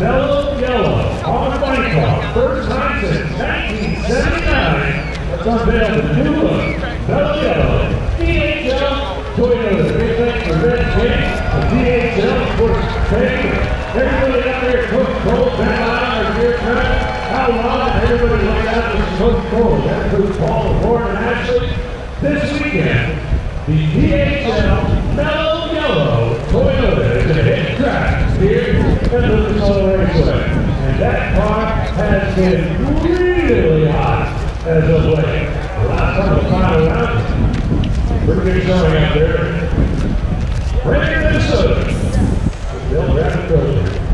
Mello Yello on the funny car, first time since 1979, it's unveiled the new look, Mello Yello, DHL Toyota. Big thanks for Red Twin, the DHL Sports Trainer. Everybody out there, Coach Cole, Ben Lyon, your friend, how long everybody look out this Coach Cole. That includes Paul, Warren, and Ashley. This weekend, the DHL Lucas Raceway. And that car has been really hot as of late. Last time the final round, pretty good showing out there. Brainerd, Minnesota. Rabbit Building.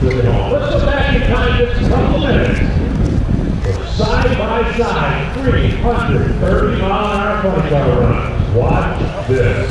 Let's go back in time just a couple minutes. Side by side, 330 mile an hour funny car runs. Watch this.